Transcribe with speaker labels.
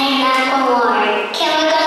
Speaker 1: I have a Macklemore, can we go